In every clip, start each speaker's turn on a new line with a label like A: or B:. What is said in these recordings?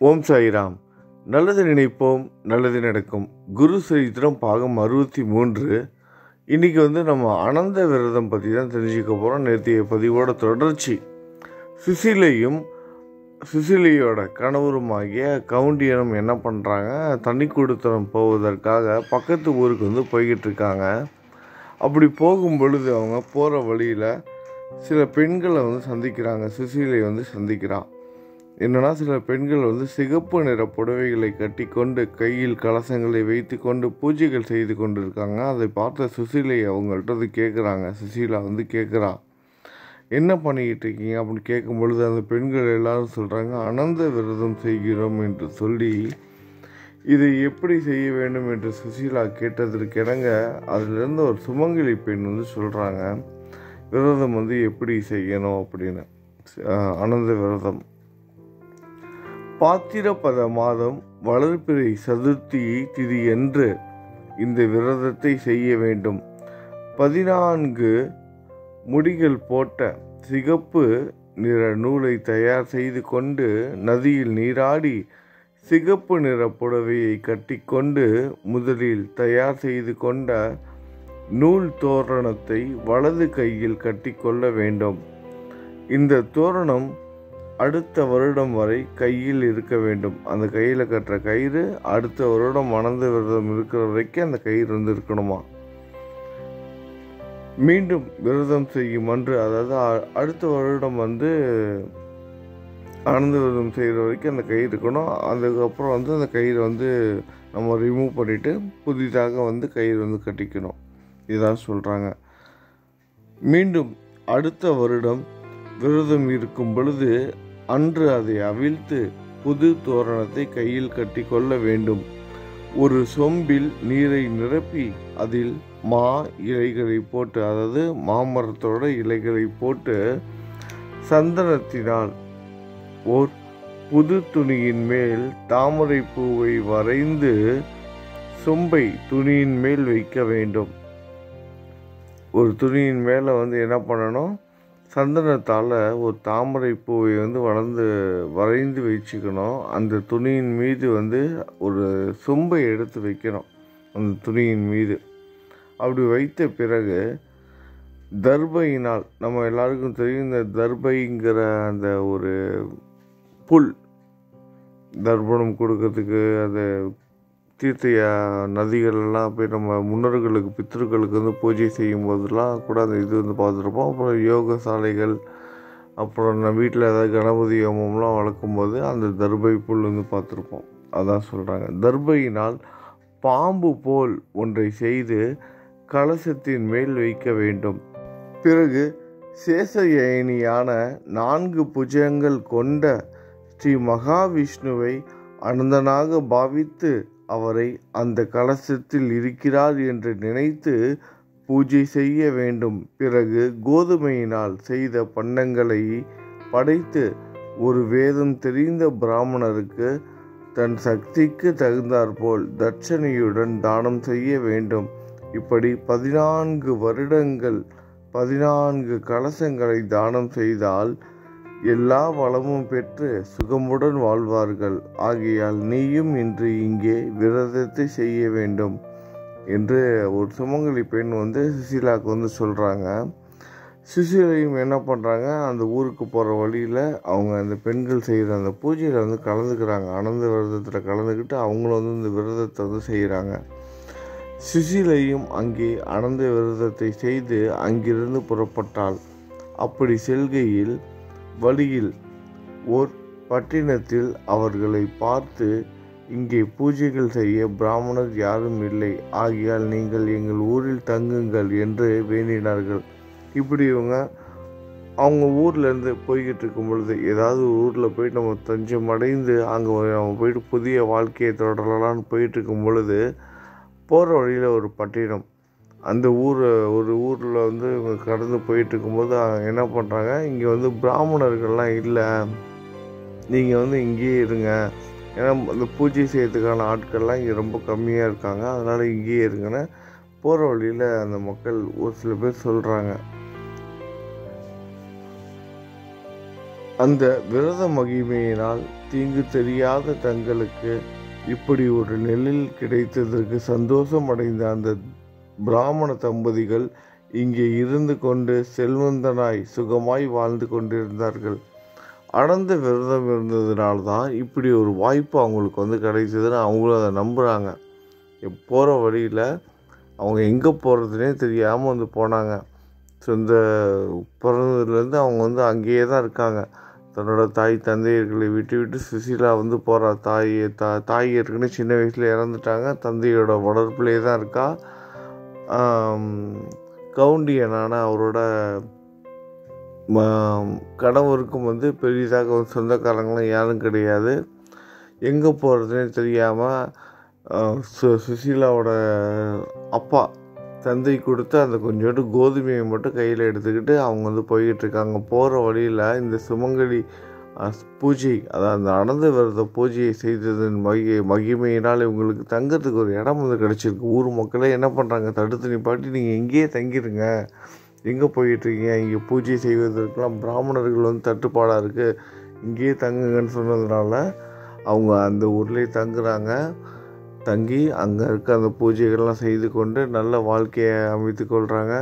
A: ஓம் சாய்ராம். நல்லது நினைப்போம் நல்லது நடக்கும். குரு சரித்திரம் பாகம் அறுபத்தி மூன்று. இன்றைக்கி வந்து நம்ம அனந்த விரதம் பற்றி தான் தெரிஞ்சுக்க போகிறோம் நேற்றைய பதிவோட தொடர்ச்சி. சுசிலையும் சுசிலியோட கணவருமாகிய கவுண்டியனும் என்ன பண்ணுறாங்க தண்ணி கொடுத்தனம் போவதற்காக பக்கத்து ஊருக்கு வந்து போய்கிட்டு இருக்காங்க அப்படி போகும் பொழுது அவங்க போகிற வழியில் சில பெண்களை வந்து சந்திக்கிறாங்க. சுசீலை வந்து சந்திக்கிறான். என்னன்னா சில பெண்கள் வந்து சிகப்பு நிற புடவைகளை கட்டி கொண்டு கையில் கலசங்களை வைத்து கொண்டு பூஜைகள் செய்து கொண்டு இருக்காங்க அதை பார்த்த சுசீலை அவங்கள்ட்ட வந்து கேட்குறாங்க சுசீலா வந்து கேட்குறா என்ன பண்ணிக்கிட்டு இருக்கீங்க? அப்படின்னு கேட்கும் பொழுது அந்த பெண்கள் எல்லாரும் சொல்கிறாங்க அனந்த விரதம் செய்கிறோம் என்று சொல்லி இதை எப்படி செய்ய வேண்டும்? என்று சுசீலா கேட்டதற்கு இணங்க அதிலிருந்து ஒரு சுமங்கலி பெண் வந்து சொல்கிறாங்க விரதம் வந்து எப்படி செய்யணும்? அப்படின்னு. அனந்த விரதம். பாத்திரப்பத மாதம் வளர்பிறை சதுர்த்தி திதி என்று இந்த விரதத்தை செய்ய வேண்டும். பதினான்கு முடிகள் போட்ட சிகப்பு நிற நூலை தயார் செய்து கொண்டு நதியில் நீராடி சிகப்பு நிற புடவையை கட்டிக்கொண்டு முதலில் தயார் செய்து கொண்ட நூல் தோரணத்தை வலது கையில் கட்டிக்கொள்ள வேண்டும். இந்த தோரணம் அடுத்த வருடம் வரை கையில் இருக்க வேண்டும். அந்த கையில் கட்டுற கயிறு அடுத்த வருடம் மணந்த விரதம் இருக்கிற வரைக்கும் அந்த கயிறு வந்து இருக்கணுமா மீண்டும் விரதம் செய்யும் அன்று அதாவது அடுத்த வருடம் வந்து அனந்த விரதம் செய்கிற வரைக்கும் அந்த கயிறு இருக்கணும். அதுக்கப்புறம் வந்து அந்த கயிறை வந்து நம்ம ரிமூவ் பண்ணிவிட்டு புதிதாக வந்து கயிறு வந்து கட்டிக்கணும். இதான் சொல்கிறாங்க மீண்டும் அடுத்த வருடம் விரதம் இருக்கும் பொழுது அன்று அதை அவிழ்த்து புது தோரணத்தை கையில் கட்டி கொள்ள வேண்டும். ஒரு சொம்பில் நீரை நிரப்பி அதில் மா இலைகளை போட்டு அதாவது மாமரத்தோட இலைகளை போட்டு சந்தனத்தினால் ஓர் புது துணியின் மேல் தாமரை பூவை வரைந்து சொம்பை துணியின் மேல் வைக்க வேண்டும். ஒரு துணியின் மேலே வந்து என்ன பண்ணணும்? சந்தனத்தால் ஒரு தாமரை பூவை வந்து வளர்ந்து வரைந்து வச்சுக்கணும். அந்த துணியின் மீது வந்து ஒரு சொம்பை எடுத்து வைக்கணும். அந்த துணியின் மீது. அப்படி வைத்த பிறகு தர்பையினால் நம்ம எல்லாருக்கும் தெரியும் இந்த தர்பைங்கிற அந்த ஒரு புல் தர்ப்பணம் கொடுக்கறதுக்கு அந்த தீர்த்த நதிகள்லாம் நதிகள் எல்லாம் போய் நம்ம முன்னோர்களுக்கு பித்தர்களுக்கு வந்து பூஜை செய்யும் போதெல்லாம் கூட அந்த இது வந்து பார்த்துருப்போம். அப்புறம் யோக சாலைகள் அப்புறம் நம்ம வீட்டில் ஏதாவது கணபதி ஹோமம்லாம் வளர்க்கும்போது அந்த தர்பை புல் வந்து பார்த்துருப்போம். அதான் சொல்கிறாங்க தர்பையினால் பாம்பு போல் ஒன்றை செய்து கலசத்தின் மேல் வைக்க வேண்டும். பிறகு சேஷயனியான நான்கு புஜங்கள் கொண்ட ஸ்ரீ மகாவிஷ்ணுவை அனந்தனாக பாவித்து அவரை அந்த கலசத்தில் இருக்கிறார் என்று நினைத்து பூஜை செய்ய வேண்டும். பிறகு கோதுமையினால் செய்த பண்டங்களை படைத்து ஒரு வேதம் தெரிந்த பிராமணருக்கு தன் சக்திக்கு தகுந்தாற்போல் தட்சணையுடன் தானம் செய்ய வேண்டும். இப்படி பதினான்கு வருடங்கள் பதினான்கு கலசங்களை தானம் செய்தால் எல்லா வளமும் பெற்று சுகமுடன் வாழ்வார்கள். ஆகையால் நீயும் இன்று இங்கே விரதத்தை செய்ய வேண்டும் என்று ஒரு சுமங்கலி பெண் வந்து சுசீலாவுக்கு வந்து சொல்கிறாங்க சுசீலையும் என்ன பண்ணுறாங்க அந்த ஊருக்கு போகிற வழியில் அவங்க அந்த பெண்கள் செய்கிற அந்த பூஜையில் வந்து கலந்துக்கிறாங்க. ஆனந்த விரதத்தில் கலந்துக்கிட்டு அவங்களும் வந்து இந்த விரதத்தை வந்து செய்கிறாங்க சுசீலையும் அங்கே அனந்த விரதத்தை செய்து அங்கிருந்து புறப்பட்டாள். அப்படி செல்கையில் வழியில் ஓர் பட்டினத்தில் அவர்களை பார்த்து இங்கே பூஜைகள் செய்ய பிராமணர் யாரும் இல்லை. ஆகையால் நீங்கள் எங்கள் ஊரில் தங்குங்கள் என்று வேண்டினார்கள். இப்படி இவங்க அவங்க ஊர்லேருந்து போய்கிட்டு இருக்கும் பொழுது ஏதாவது ஊரில் போயிட்டு நம்ம தஞ்சம் அடைந்து அங்கே நம்ம போயிட்டு புதிய வாழ்க்கையை தொடரலான்னு போயிட்டு இருக்கும் பொழுது போகிற வழியில் ஒரு பட்டினம் அந்த ஊர் ஒரு ஊரில் வந்து இவங்க கடந்து போயிட்டு இருக்கும்போது என்ன பண்ணுறாங்க இங்கே வந்து பிராமணர்கள்லாம் இல்லை. நீங்கள் வந்து இங்கேயே இருங்க. ஏன்னா இந்த பூஜை செய்யறதுக்கான ஆட்கள்லாம் இங்கே ரொம்ப கம்மியாக இருக்காங்க. அதனால் இங்கேயே இருங்கன்னு போகிற வழியில் அந்த மக்கள் ஒரு சில பேர் சொல்கிறாங்க அந்த விரத மகிமையினால் தீங்கு தெரியாத தங்களுக்கு இப்படி ஒரு நெல்லில் கிடைத்ததற்கு சந்தோஷம் அடைந்த அந்த பிராமண தம்பதிகள் இங்கே இருந்து கொண்டு செல்வந்தனாய் சுகமாய் வாழ்ந்து கொண்டிருந்தார்கள். அடர்ந்த விரதம் இருந்ததுனால தான் இப்படி ஒரு வாய்ப்பு அவங்களுக்கு வந்து கிடைச்சதுன்னு அவங்களும் அதை நம்புகிறாங்க போகிற வழியில் அவங்க எங்கே போகிறதுனே தெரியாமல் வந்து போனாங்க. சொந்த பிறந்ததுலேருந்து அவங்க வந்து அங்கேயே தான் இருக்காங்க. தன்னோட தாய் தந்தையர்களை விட்டு விட்டு சுசீலா வந்து போகிறா தாய் தா தாய் ஏற்கனவே சின்ன வயசில் இறந்துட்டாங்க. தந்தையோட வளர்ப்புலேயே தான் இருக்கா. கவுண்டியனான அவரோட கணவருக்கும் வந்து பெரிதாக சொந்தக்காரங்களும் யாரும் கிடையாது. எங்கே போகிறதுனே தெரியாமல் சு சுசீலாவோட அப்பா தந்தை கொடுத்து அந்த கொஞ்சோண்டு கோதுமையை மட்டும் கையில் எடுத்துக்கிட்டு அவங்க வந்து போய்கிட்டு இருக்காங்க. போகிற வழியில் இந்த சுமங்கலி பூஜை அதாவது அந்த அனந்த பூஜையை செய்ததன் மகி மகிமையினால் இவங்களுக்கு தங்கிறதுக்கு ஒரு இடம் வந்து கிடச்சிருக்கு. ஊர் மக்களே என்ன பண்ணுறாங்க தடுத்து நிப்பாட்டி நீங்கள் எங்கேயே தங்கிடுங்க எங்கே போயிட்டுருக்கீங்க? இங்கே பூஜை செய்வதற்கெல்லாம் பிராமணர்கள் வந்து தட்டுப்பாடாக இருக்குது இங்கேயே தங்குங்கன்னு சொன்னதுனால அவங்க அந்த ஊர்லேயே தங்குறாங்க. தங்கி அங்கே இருக்க அந்த பூஜைகள்லாம் செய்து கொண்டு நல்ல வாழ்க்கையை அமைத்து கொள்கிறாங்க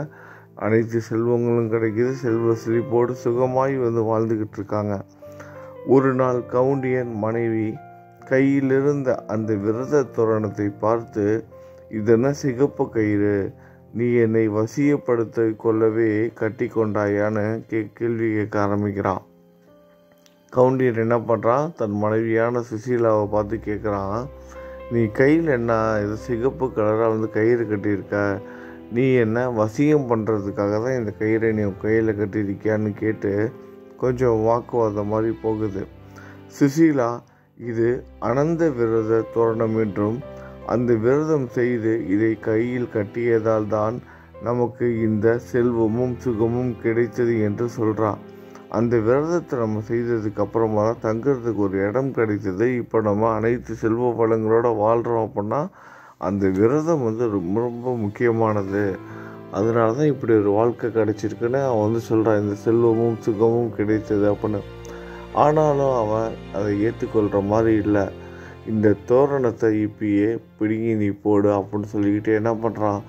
A: அனைத்து செல்வங்களும் கிடைக்கிது. செல்வ செழிப்போடு சுகமாய் வந்து வாழ்ந்துக்கிட்டு இருக்காங்க. ஒரு நாள் கவுண்டியன் மனைவி கையிலிருந்த அந்த விரத தோரணத்தை பார்த்து இதென்ன சிகப்பு கயிறு? நீ என்னை வசியப்படுத்த கொள்ளவே கட்டி கொண்டாயான்னு கே கேள்வி கேட்க ஆரம்பிக்கிறான் கவுண்டியன் என்ன பண்ணுறான் தன் மனைவியான சுசீலாவை பார்த்து கேட்குறான் நீ கையில் என்ன இது சிகப்பு கலராக வந்து கயிறு கட்டியிருக்க? நீ என்ன வசியம் பண்ணுறதுக்காக தான் இந்த கயிறை நீ கையில் கட்டியிருக்கியான்னு கேட்டு கொஞ்சம் வாக்குவாதம் மாதிரி போகுது. சுசீலா இது அனந்த விரத தோரணம் என்றும் அந்த விரதம் செய்து இதை கையில் கட்டியதால் தான் நமக்கு இந்த செல்வமும் சுகமும் கிடைத்தது என்று சொல்கிறான் அந்த விரதத்தை நம்ம செய்ததுக்கு அப்புறமா தான் தங்குறதுக்கு ஒரு இடம் கிடைத்தது. இப்போ நம்ம அனைத்து செல்வ வளங்களோட வாழ்கிறோம் அப்படின்னா அந்த விரதம் வந்து ரொம்ப ரொம்ப முக்கியமானது. அதனால தான் இப்படி ஒரு வாழ்க்கை கிடச்சிருக்குன்னு அவன் வந்து சொல்கிறான் இந்த செல்வமும் சுகமும் கிடைத்தது அப்படின்னு. ஆனாலும் அவன் அதை ஏற்றுக்கொள்கிற மாதிரி இல்லை. இந்த தோரணத்தை இப்பயே பிடுங்கி நீ போடு அப்படின்னு சொல்லிக்கிட்டு என்ன பண்ணுறான்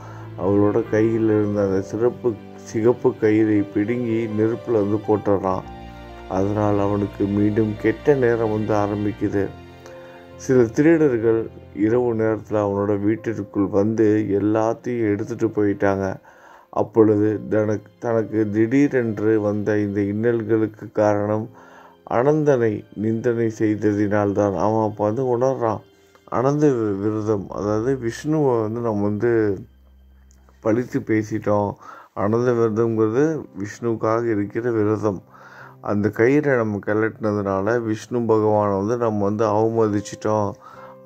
A: அவளோட கையில் இருந்த அந்த சிறப்பு சிகப்பு கயிறை பிடுங்கி நெருப்பில் வந்து போட்டுடுறான் அதனால் அவனுக்கு மீண்டும் கெட்ட நேரம் வந்து ஆரம்பிக்குது. சில திருடர்கள் இரவு நேரத்தில் அவனோட வீட்டிற்குள் வந்து எல்லாத்தையும் எடுத்துகிட்டு போயிட்டாங்க. அப்பொழுது தனக்கு தனக்கு திடீரென்று வந்த இந்த இன்னல்களுக்கு காரணம் அனந்தனை நிந்தனை செய்ததினால்தான் அவன் அப்போ வந்து உணர்றான். அனந்த விரதம் அதாவது விஷ்ணுவை வந்து நம்ம வந்து பழித்து பேசிட்டோம். அனந்த விரதம்ங்கிறது விஷ்ணுவுக்காக இருக்கிற விரதம். அந்த கயிறை நம்ம கிளட்டினதுனால விஷ்ணு பகவானை வந்து நம்ம வந்து அவமதிச்சிட்டோம்.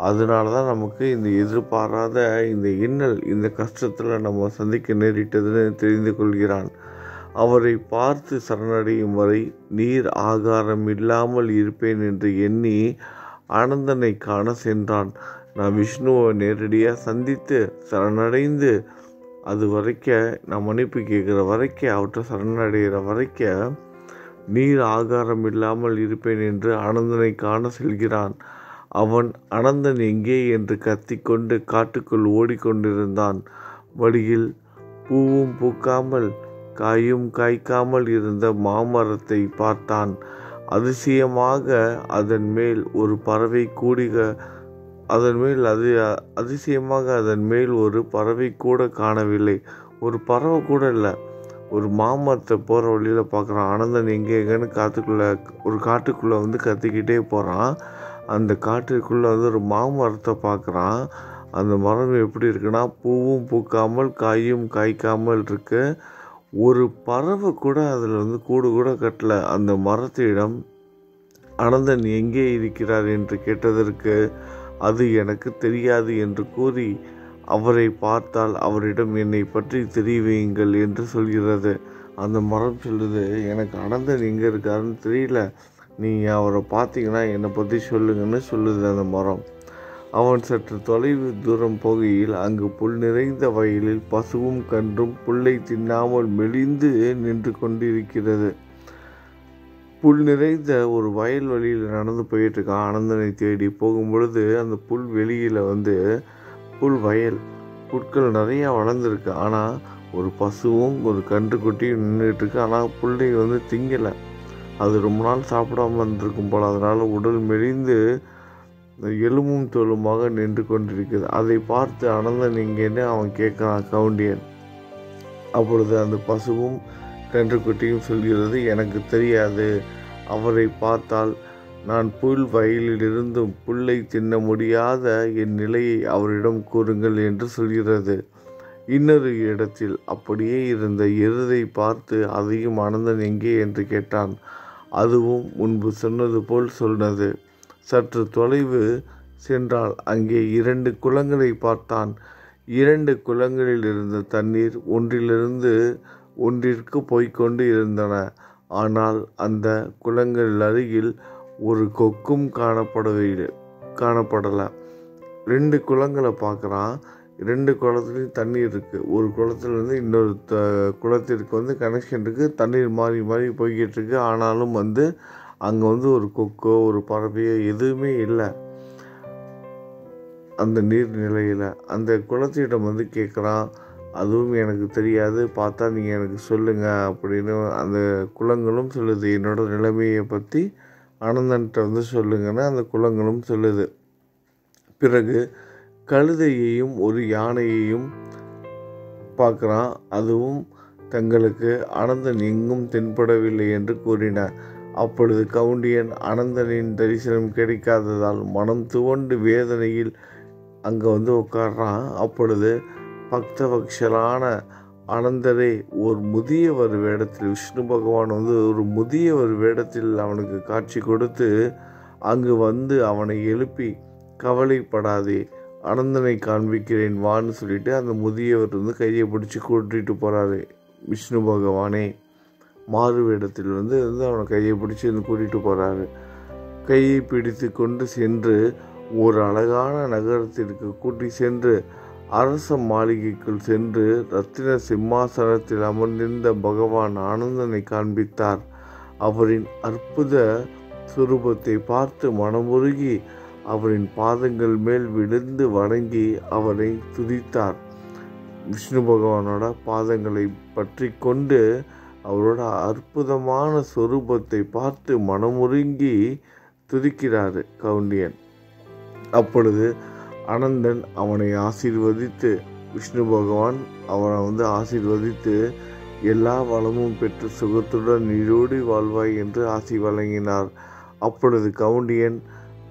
A: அதனால தான் நமக்கு இந்த எதிர்பாராத இந்த இன்னல் இந்த கஷ்டத்தில் நம்ம சந்திக்க நேரிட்டதுன்னு தெரிந்து கொள்கிறான். அவரை பார்த்து சரணடையும் வரை நீர் ஆகாரம் இல்லாமல் இருப்பேன் என்று எண்ணி ஆனந்தனை காண சென்றான். நான் விஷ்ணுவை நேரடியாக சந்தித்து சரணடைந்து அது வரைக்க நான் மன்னிப்பு கேட்குற வரைக்க அவற்றை சரணடைகிற வரைக்க நீர் ஆகாரம் இல்லாமல் இருப்பேன் என்று அனந்தனை காண செல்கிறான். அவன் அனந்தன் எங்கே என்று கத்திக்கொண்டு காட்டுக்குள் ஓடிக்கொண்டிருந்தான். வழியில் பூவும் பூக்காமல் காயும் காய்க்காமல் இருந்த மாமரத்தை பார்த்தான். அதிசயமாக அதன் மேல் ஒரு பறவை கூடிக அதன் மேல் அது அதிசயமாக அதன் மேல் ஒரு பறவை கூட காணவில்லை. ஒரு பறவை கூட இல்லை ஒரு மாமரத்தை போகிற வழியில் பார்க்குறான் ஆனந்தன் எங்கே எங்கேன்னு காட்டுக்குள்ளே ஒரு காட்டுக்குள்ளே வந்து கத்திக்கிட்டே போகிறான் அந்த காட்டுக்குள்ளே வந்து ஒரு மாமரத்தை பார்க்குறான் அந்த மரம் எப்படி இருக்குன்னா பூவும் பூக்காமல் காயும் காய்க்காமல் இருக்கு. ஒரு பறவை கூட அதில் வந்து கூடு கூட கட்டல. அந்த மரத்திடம் அனந்தன் எங்கே இருக்கிறார்? என்று கேட்டதற்கு அது எனக்கு தெரியாது என்று கூறி அவரை பார்த்தால் அவரிடம் என்னை பற்றி தெரிவியுங்கள் என்று சொல்கிறது. அந்த மரம் சொல்லுது எனக்கு அனந்தன் எங்கே இருக்காருன்னு தெரியல. நீங்கள் அவரை பார்த்தீங்கன்னா என்னை பற்றி சொல்லுங்கன்னு சொல்லுது அந்த மரம். அவன் சற்று தொலைவு தூரம் போகையில் அங்கு புல் நிறைந்த வயலில் பசுவும் கன்றும் புல்லை தின்னாமல் மெலிந்து நின்று கொண்டிருக்கிறது. புல் நிறைந்த ஒரு வயல் வழியில் நடந்து போயிட்டு இருக்கான். ஆனந்தனை தேடி போகும்பொழுது அந்த புல் வெளியில் வந்து புல் வயல் புற்கள் நிறையா வளர்ந்துருக்கு. ஆனால் ஒரு பசுவும் ஒரு கன்றுக்குட்டியும் நின்றுட்டு ஆனால் பிள்ளை வந்து திங்கலை. அது ரொம்ப நாள் சாப்பிடாம இருந்திருக்கும் போல். அதனால் உடல் மெலிந்து எலும்பும் தோலுமாக நின்று கொண்டிருக்குது. அதை பார்த்து அனந்தன் இங்கேன்னு அவன் கேட்குறான் கவுண்டியன்? அப்பொழுது அந்த பசுவும் கன்றுக்குட்டியும் சொல்கிறது எனக்கு தெரியாது. அவரை பார்த்தால் நான் புல் வயலிலிருந்தும் புல்லை தின்ன முடியாத என் நிலையை அவரிடம் கூறுங்கள் என்று சொல்கிறது. இன்னொரு இடத்தில் அப்படியே இருந்த எருதை பார்த்து அதையும் அனந்தன் எங்கே? என்று கேட்டான். அதுவும் முன்பு சொன்னது போல் சொன்னது. சற்று தொலைவு சென்றால் அங்கே இரண்டு குளங்களை பார்த்தான். இரண்டு குளங்களில் இருந்த தண்ணீர் ஒன்றிலிருந்து ஒன்றிற்கு போய்க்கொண்டு இருந்தன. ஆனால் அந்த குளங்கள் அருகில் ஒரு கொக்கும் காணப்படவே காணப்படலை. ரெண்டு குளங்களை பார்க்குறான். ரெண்டு குளத்துலையும் தண்ணீர் இருக்குது ஒரு குளத்துலேருந்து இன்னொரு த குளத்திற்கு வந்து கனெக்ஷன் இருக்குது தண்ணீர் மாறி மாறி போய்கிட்டு இருக்கு. ஆனாலும் வந்து அங்கே வந்து ஒரு கொக்கோ ஒரு பறவையோ எதுவுமே இல்லை. அந்த நீர்நிலையில். அந்த குளத்திடம் வந்து கேட்குறான் அதுவும் எனக்கு தெரியாது. பார்த்தா நீங்கள் எனக்கு சொல்லுங்கள் அப்படின்னு அந்த குளங்களும் சொல்லுது. என்னோட நிலைமையை பற்றி ஆனந்தன்ட்ட வந்து சொல்லுங்கன்னு அந்த குளங்களும் சொல்லுது. பிறகு கழுதையையும் ஒரு யானையையும் பார்க்குறான். அதுவும் தங்களுக்கு அனந்தன் எங்கும் தென்படவில்லை என்று கூறின. அப்பொழுது கவுண்டியன் அனந்தனின் தரிசனம் கிடைக்காததால் மனம் துவண்டு வேதனையில் அங்கே வந்து உட்காடுறான் அப்பொழுது பக்தபக்ஷலான அனந்தரே ஒரு முதியவர் வேடத்தில் விஷ்ணு பகவான் வந்து ஒரு முதியவர் வேடத்தில் அவனுக்கு காட்சி கொடுத்து அங்கு வந்து அவனை எழுப்பி கவலைப்படாதே அனந்தனை காண்பிக்கிறேன் வான்னு சொல்லிட்டு அந்த முதியவர் வந்து கையை பிடிச்சி கூட்டிகிட்டு போகிறாரு விஷ்ணு பகவானே. மாறு வேடத்தில் வந்து வந்து அவனை கையை பிடிச்சி வந்து கூட்டிகிட்டு போகிறாரு கையை பிடித்து கொண்டு சென்று ஒரு அழகான நகரத்திற்கு கூட்டி சென்று அரச மாளிகைக்குள் சென்று ரத்தின சிம்மாசனத்தில் அமர்ந்திருந்த பகவான் ஆனந்தனை காண்பித்தார். அவரின் அற்புத சுரூபத்தை பார்த்து மனமுருகி அவரின் பாதங்கள் மேல் விழுந்து வணங்கி அவரை துதித்தார். விஷ்ணு பகவானோட பாதங்களை பற்றி கொண்டு அவரோட அற்புதமான சொரூபத்தை பார்த்து மனமுருங்கி துதிக்கிறார் கவுண்டியன். அப்பொழுது அனந்தன் அவனை ஆசீர்வதித்து விஷ்ணு பகவான் அவனை வந்து ஆசீர்வதித்து எல்லா வளமும் பெற்று சுகத்துடன் நீரோடி வாழ்வாய் என்று ஆசி வழங்கினார். அப்பொழுது கவுண்டியன்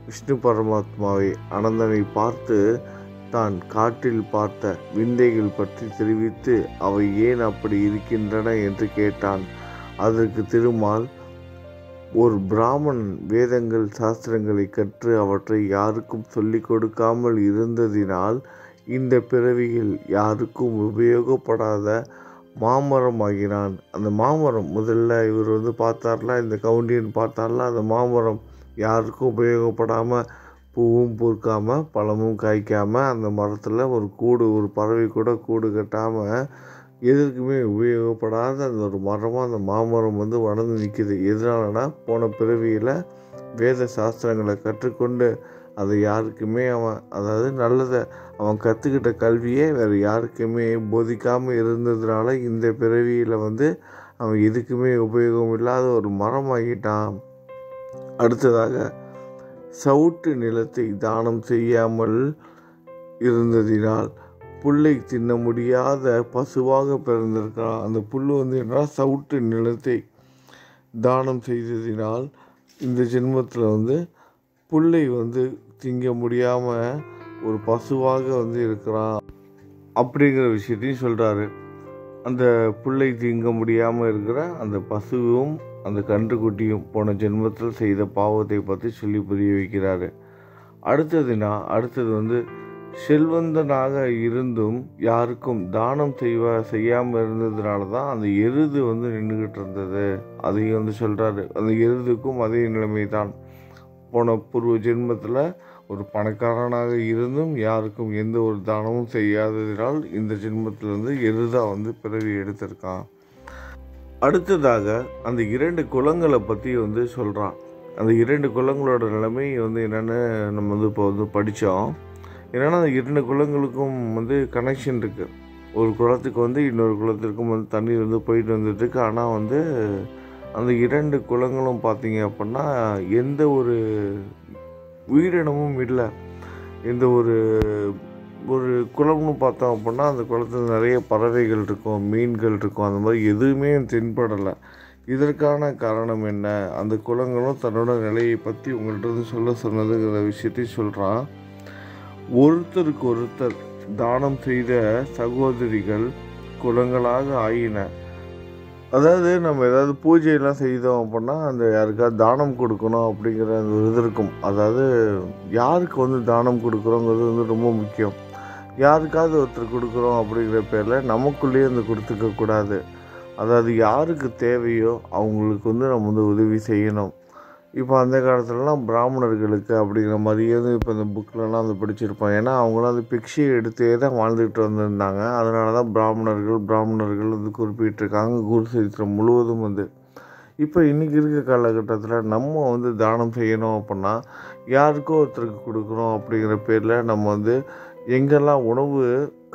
A: விஷ்ணு பரமாத்மாவை அனந்தனை பார்த்து தான் காட்டில் பார்த்த விந்தைகள் பற்றி தெரிவித்து அவை ஏன் அப்படி இருக்கின்றன? என்று கேட்டான். அதற்கு திருமால் ஒரு பிராமணன் வேதங்கள் சாஸ்திரங்களை கற்று அவற்றை யாருக்கும் சொல்லிக் கொடுக்காமல் இருந்ததினால் இந்த பிறவியில் யாருக்கும் உபயோகப்படாத மாமரம் ஆகினான் அந்த மாமரம் முதல்ல இவர் வந்து பார்த்தார்ல இந்த கவுண்டியன் பார்த்தார்ல அந்த மாமரம் யாருக்கும் உபயோகப்படாமல் பூவும் பூர்க்காமல் பழமும் காய்க்காமல் அந்த மரத்தில் ஒரு கூடு ஒரு பறவை கூட கூடு கட்டாமல் எதற்குமே உபயோகப்படாத அந்த ஒரு மரமாக அந்த மாமரம் வந்து வளர்ந்து நிற்கிது எதனாலனா போன பிறவியில் வேத சாஸ்திரங்களை கற்றுக்கொண்டு அதை யாருக்குமே அவன் அதாவது நல்லதை அவன் கற்றுக்கிட்ட கல்வியே வேறு யாருக்குமே போதிக்காமல் இருந்ததுனால இந்த பிறவியில் வந்து அவன் எதுக்குமே உபயோகம் இல்லாத ஒரு மரம் ஆகிட்டான் அடுத்ததாக சவுட்டு நிலத்தை தானம் செய்யாமல் இருந்ததினால் புல்லை தின்ன முடியாத பசுவாக பிறந்திருக்கிறான் அந்த புல் வந்து என்றால் சவுட்டு நிலத்தை தானம் செய்ததினால் இந்த ஜென்மத்தில் வந்து புல்லை வந்து திங்க முடியாமல் ஒரு பசுவாக வந்து இருக்கிறான் அப்படிங்கிற விஷயத்தையும் சொல்கிறாரு அந்த புல்லை திங்க முடியாமல் இருக்கிற அந்த பசுவும் அந்த கன்றுக்குட்டியும் போன ஜென்மத்தில் செய்த பாவத்தை பற்றி சொல்லி புரிய வைக்கிறாரு. அடுத்ததுனா அடுத்தது வந்து செல்வந்தனாக இருந்தும் யாருக்கும் தானம் செய்வ செய்யாமல் இருந்ததுனால தான் அந்த எருது வந்து நின்றுக்கிட்டு இருந்தது. அதையும் வந்து சொல்கிறாரு அந்த எருதுக்கும் அதே நிலைமை தான் போன பூர்வ ஜென்மத்தில் ஒரு பணக்காரனாக இருந்தும் யாருக்கும் எந்த ஒரு தானமும் செய்யாததினால் இந்த ஜென்மத்தில் வந்து எருதாக வந்து பிறவி எடுத்திருக்கான். அடுத்ததாக அந்த இரண்டு குலங்களை பற்றி வந்து சொல்கிறான் அந்த இரண்டு குலங்களோட நிலைமை வந்து என்னென்னு நம்ம வந்து இப்போ வந்து படித்தோம் என்னென்னா அந்த இரண்டு குளங்களுக்கும் வந்து கனெக்ஷன் இருக்குது ஒரு குளத்துக்கு வந்து இன்னொரு குளத்திற்கும் வந்து தண்ணீர் வந்து போயிட்டு வந்துட்டுருக்கு. ஆனால் வந்து அந்த இரண்டு குளங்களும் பார்த்தீங்க அப்படின்னா எந்த ஒரு உயிரினமும் இல்லை. எந்த ஒரு ஒரு குளம்னு பார்த்தோம் அப்படின்னா அந்த குளத்தில் நிறைய பறவைகள் இருக்கும் மீன்கள் இருக்கும். அந்த மாதிரி எதுவுமே தென்படலை. இதற்கான காரணம் என்ன? அந்த குளங்களும் தன்னோட நிலையை பற்றி உங்கள்கிட்ட வந்து சொல்ல சொன்னதுங்கிற விஷயத்தையும் சொல்கிறான் ஒருத்தருக்கு ஒருத்தர் தானம் செய்த சகோதரிகள் குலங்களாக ஆயின. அதாவது நம்ம ஏதாவது பூஜையெல்லாம் செய்தோம் அப்படின்னா அந்த யாருக்காவது தானம் கொடுக்கணும் அப்படிங்கிற அந்த இது இருக்கும். அதாவது யாருக்கு வந்து தானம் கொடுக்குறோங்கிறது வந்து ரொம்ப முக்கியம். யாருக்காவது ஒருத்தர் கொடுக்குறோம் அப்படிங்கிற பேரில் நமக்குள்ளேயே வந்து கொடுத்துக்க கூடாது. அதாவது யாருக்கு தேவையோ அவங்களுக்கு வந்து நம்ம வந்து உதவி செய்யணும். இப்போ அந்த காலத்துலலாம் பிராமணர்களுக்கு அப்படிங்கிற மாதிரியே வந்து இப்போ இந்த புக்கிலலாம் வந்து படிச்சிருப்போம் ஏன்னா அவங்களாம் அந்த பிக்ஷையை எடுத்தே தான் வாழ்ந்துக்கிட்டு வந்திருந்தாங்க. அதனால தான் பிராமணர்கள் பிராமணர்கள் வந்து குறிப்பிட்டிருக்காங்க. குரு சரித்திரம் முழுவதும் வந்து. இப்போ இன்றைக்கி இருக்க காலகட்டத்தில் நம்ம வந்து தானம் செய்யணும் அப்படின்னா யாருக்கோ ஒருத்தருக்கு கொடுக்குறோம் அப்படிங்கிற பேரில் நம்ம வந்து எங்கெல்லாம் உணவு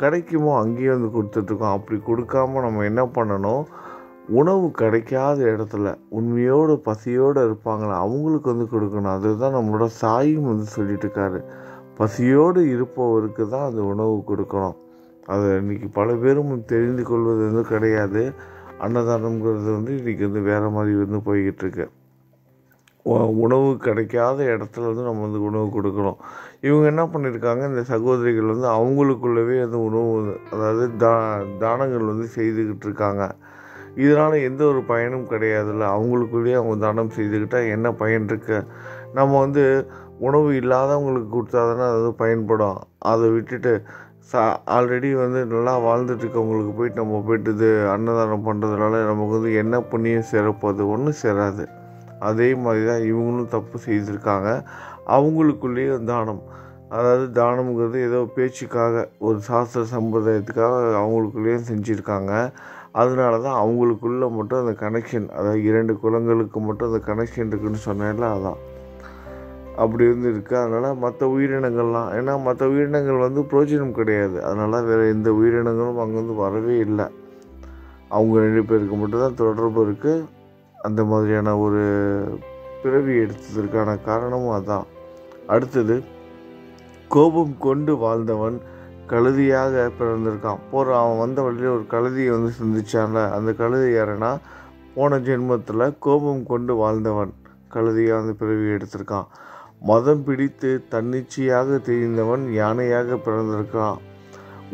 A: கிடைக்குமோ அங்கேயே வந்து கொடுத்துட்ருக்கோம் அப்படி கொடுக்காம நம்ம என்ன பண்ணணும்? உணவு கிடைக்காத இடத்துல உண்மையோடு பசியோடு இருப்பாங்களே? அவங்களுக்கு வந்து கொடுக்கணும். அதுதான் நம்மளோட சாயும் வந்து சொல்லிட்டு இருக்காரு. பசியோடு இருப்பவருக்கு தான் அந்த உணவு கொடுக்கணும். அதை இன்றைக்கி பல பேரும் தெரிந்து கொள்வது வந்து கிடையாது. அன்னதானம்ங்கிறது வந்து இன்றைக்கி வந்து வேறு மாதிரி வந்து போய்கிட்டுருக்கு உணவு கிடைக்காத இடத்துல வந்து நம்ம வந்து உணவு கொடுக்கணும். இவங்க என்ன பண்ணியிருக்காங்க இந்த சகோதரிகள் வந்து அவங்களுக்குள்ளவே அந்த உணவு அதாவது தா தானங்கள் வந்து செய்துக்கிட்டு இருக்காங்க. இதனால் எந்த ஒரு பயனும் கிடையாதுல்ல. அவங்களுக்குள்ளேயே அவங்க தானம் செய்துக்கிட்டால் என்ன பயன் இருக்கு? நம்ம வந்து உணவு இல்லாதவங்களுக்கு கொடுத்தா தானே அது பயன்படும். அதை விட்டுட்டு சா ஆல்ரெடி வந்து நல்லா வாழ்ந்துட்டு இருக்கவங்களுக்கு போயிட்டு நம்ம போயிட்டு இது அன்னதானம் பண்ணுறதுனால நமக்கு வந்து என்ன புண்ணியம் சிறப்பது ஒன்றும் சேராது. அதே மாதிரி தான் இவங்களும் தப்பு செய்திருக்காங்க. அவங்களுக்குள்ளேயே தானம். அதாவது தானம்ங்கிறது ஏதோ பேச்சுக்காக ஒரு சாஸ்திர சம்பிரதாயத்துக்காக அவங்களுக்குள்ளேயும் செஞ்சுருக்காங்க. அதனால தான் அவங்களுக்குள்ள மட்டும் அந்த கனெக்ஷன் அதாவது இரண்டு குலங்களுக்கு மட்டும் அந்த கனெக்ஷன் இருக்குதுன்னு சொன்னேன்ல அதான். அப்படி இருந்து இருக்குது அதனால் மற்ற உயிரினங்கள்லாம் ஏன்னா மற்ற உயிரினங்கள் வந்து புரோஜனம் கிடையாது. அதனால் வேறு எந்த உயிரினங்களும் அங்கே வந்து வரவே இல்லை. அவங்க ரெண்டு பேருக்கு மட்டும்தான் தொடர்பு இருக்குது அந்த மாதிரியான ஒரு பிறவி எடுத்ததற்கான காரணமும் அதான். அடுத்தது கோபம் கொண்டு வாழ்ந்தவன் கழுதியாக பிறந்திருக்கான். போகிற அவன் வந்த வழியில் ஒரு கழுதியை வந்து சந்திச்சான்ல. அந்த கழுதை யாருன்னா போன ஜென்மத்தில் கோபம் கொண்டு வாழ்ந்தவன் கழுதியாக வந்து பிறவி எடுத்திருக்கான். மதம் பிடித்து தன்னிச்சையாக தெரிந்தவன் யானையாக பிறந்திருக்கான்.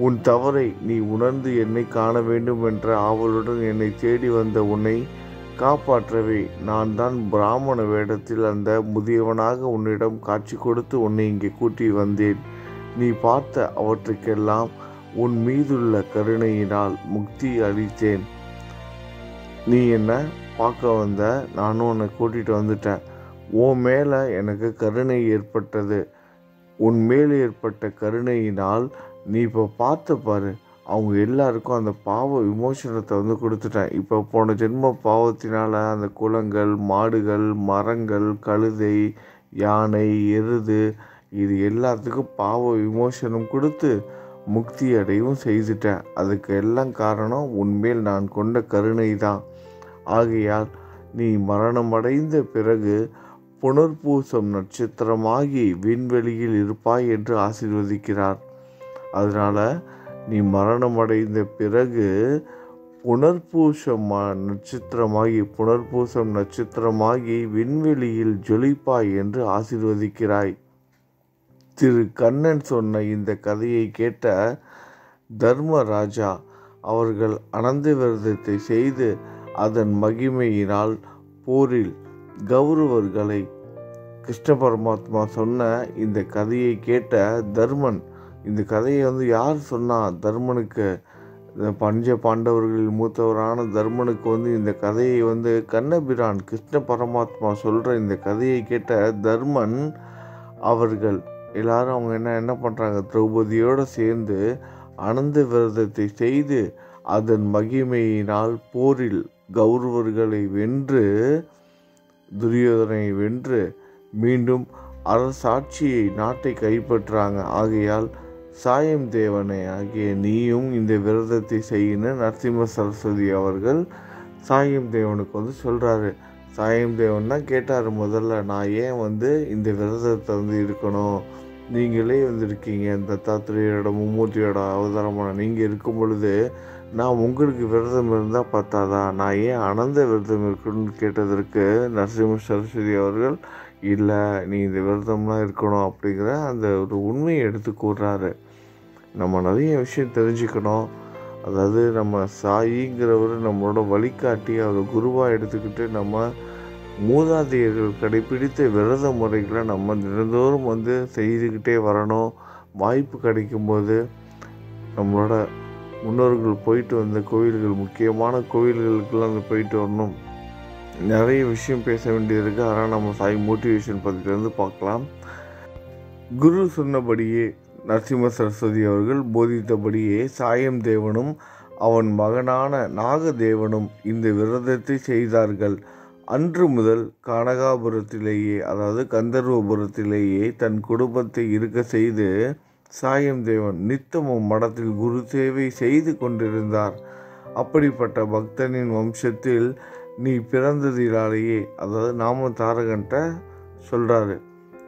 A: உன் தவறை நீ உணர்ந்து என்னை காண வேண்டும் என்ற ஆவலுடன் என்னை தேடி வந்த உன்னை காப்பாற்றவே நான் தான் பிராமண வேடத்தில் அந்த முதியவனாக உன்னிடம் காட்சி கொடுத்து உன்னை இங்கே கூட்டி வந்தேன். நீ பார்த்த அவற்றுக்கெல்லாம் உன் மீதுள்ள கருணையினால் முக்தி அளித்தேன். நீ என்ன பார்க்க வந்த? நானும் உன்னை கூட்டிகிட்டு வந்துட்டேன். உன் மேலே எனக்கு கருணை ஏற்பட்டது. உன் மேல் ஏற்பட்ட கருணையினால் நீ இப்போ பார்த்த பாரு. அவங்க எல்லாருக்கும் அந்த பாவ விமோசனத்தை வந்து கொடுத்துட்டேன். இப்போ போன ஜென்ம பாவத்தினால் அந்த குளங்கள் மாடுகள் மரங்கள் கழுதை யானை எருது இது எல்லாத்துக்கும் பாவ விமோசனம் கொடுத்து முக்தி அடையவும் செய்துட்டேன். அதுக்கு எல்லாம் காரணம் உன்மேல் நான் கொண்ட கருணை தான் ஆகையால் நீ மரணமடைந்த பிறகு புனர்பூசம் நட்சத்திரமாகி விண்வெளியில் இருப்பாய் என்று ஆசீர்வதிக்கிறார். அதனால் நீ மரணமடைந்த பிறகு புனர்பூசம் நட்சத்திரமாகி புனர்பூசம் நட்சத்திரமாகி விண்வெளியில் ஜொலிப்பாய் என்று ஆசீர்வதிக்கிறாய். திரு கண்ணன் சொன்ன இந்த கதையை கேட்ட தர்மராஜா அவர்கள் அனந்த விரதத்தை செய்து அதன் மகிமையினால் போரில் கௌரவர்களை கிருஷ்ண பரமாத்மா சொன்ன இந்த கதையை கேட்ட தர்மன் இந்த கதையை வந்து யார் சொன்னால் தர்மனுக்கு பஞ்ச பாண்டவர்களில் மூத்தவரான தர்மனுக்கு வந்து இந்த கதையை வந்து கண்ணபிரான் கிருஷ்ண பரமாத்மா சொல்கிற இந்த கதையை கேட்ட தர்மன் அவர்கள் எல்லாரும் அவங்க என்ன என்ன பண்ணுறாங்க திரௌபதியோடு சேர்ந்து அனந்த விரதத்தை செய்து அதன் மகிமையினால் போரில் கௌரவர்களை வென்று துரியோதனை வென்று மீண்டும் அரசாட்சியை நாட்டை கைப்பற்றாங்க. ஆகையால் சாயம் தேவனை ஆகிய நீயும் இந்த விரதத்தை செய்யணும் நரசிம்ம சரஸ்வதி அவர்கள் சாயம் தேவனுக்கு வந்து சொல்கிறாரு சாயம் தேவன் தான் கேட்டார் முதல்ல நான் ஏன் வந்து இந்த விரதத்தை வந்து இருக்கணும்? நீங்களே வந்திருக்கீங்க இந்த தத்ரேயோட மும்மூர்த்தியோட அவதாரமான. நீங்கள் இருக்கும் பொழுது நான் உங்களுக்கு விரதம் இருந்தால் பார்த்தாதா நான் ஏன் அனந்த விரதம் இருக்கணும்னு கேட்டதற்கு நரசிம்ம சரஸ்வதி அவர்கள் இல்லை நீ இந்த விரதம்லாம் இருக்கணும் அப்படிங்கிற அந்த ஒரு உண்மையை எடுத்து கூறுறாரு. நம்ம நிறைய விஷயம் தெரிஞ்சுக்கணும். அதாவது நம்ம சாயிங்கிறவர் நம்மளோட வழிகாட்டி. அவர் குருவாக எடுத்துக்கிட்டு நம்ம மூதாதையர்கள் கடைப்பிடித்த விரத முறைகளை நம்ம தினந்தோறும் வந்து செய்துக்கிட்டே வரணும். வாய்ப்பு கிடைக்கும்போது நம்மளோட முன்னோர்கள் போயிட்டு வந்த கோவில்கள் முக்கியமான கோயில்களுக்கெல்லாம் அங்கே போயிட்டு வரணும். நிறைய விஷயம் பேச வேண்டியது இருக்குது அதனால் நம்ம சாய் மோட்டிவேஷன் பதிலிருந்து பார்க்கலாம். குரு சொன்னபடியே நரசிம்ம சரஸ்வதி அவர்கள் போதித்தபடியே சாயம் தேவனும் அவன் மகனான நாகதேவனும் இந்த விரதத்தை செய்தார்கள். அன்று முதல் கனகாபுரத்திலேயே அதாவது கந்தர்வபுரத்திலேயே தன் குடும்பத்தை இருக்க செய்து சாயம் தேவன் நித்தமும் மடத்தில் குரு சேவை செய்து கொண்டிருந்தார். அப்படிப்பட்ட பக்தனின் வம்சத்தில் நீ பிறந்ததினாலேயே அதாவது நாம தாரகன்ட்ட சொல்கிறாரு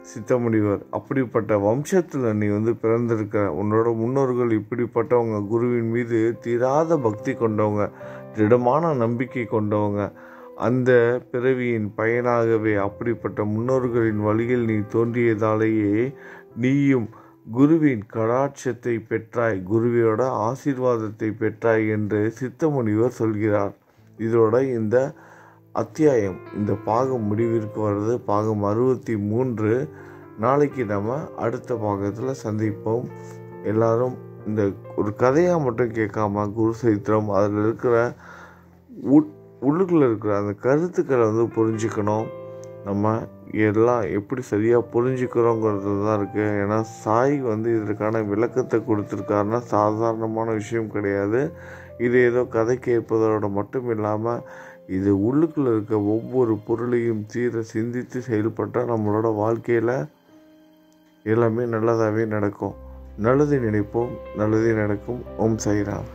A: சித்தமுடிவர் அப்படிப்பட்ட வம்சத்தில் நீ வந்து பிறந்திருக்க உன்னோட முன்னோர்கள் இப்படிப்பட்டவங்க குருவின் மீது தீராத பக்தி கொண்டவங்க திடமான நம்பிக்கை கொண்டவங்க அந்த பிறவியின் பயனாகவே அப்படிப்பட்ட முன்னோர்களின் வழியில் நீ தோன்றியதாலேயே நீயும் குருவின் கடாட்சத்தை பெற்றாய் குருவியோட ஆசீர்வாதத்தை பெற்றாய் என்று சித்தமுனிவர் சொல்கிறார். இதோட இந்த அத்தியாயம். இந்த பாகம் முடிவிற்கு வர்றது பாகம் அறுபத்தி மூன்று. நாளைக்கு நம்ம அடுத்த பாகத்தில் சந்திப்போம். எல்லாரும் இந்த ஒரு கதையாக மட்டும் கேட்காம குரு சரித்திரம் அதில் இருக்கிற உட் உள்ளுக்குள்ளே இருக்கிற அந்த கருத்துக்களை வந்து புரிஞ்சுக்கணும். நம்ம எல்லாம் எப்படி சரியாக புரிஞ்சுக்கிறோங்கிறது தான் இருக்குது ஏன்னா சாய் வந்து இதற்கான விளக்கத்தை கொடுத்துருக்காருன்னா சாதாரணமான விஷயம் கிடையாது. இது ஏதோ கதை கேட்பதோட மட்டும் இல்லாமல் இது உள்ளுக்குள்ளே இருக்க ஒவ்வொரு பொருளையும் தீர சிந்தித்து செயல்பட்டால் நம்மளோட வாழ்க்கையில் எல்லாமே நல்லதாகவே நடக்கும். நல்லது நினைப்போம் நல்லதே நடக்கும். ஓம் சாய்ராம்.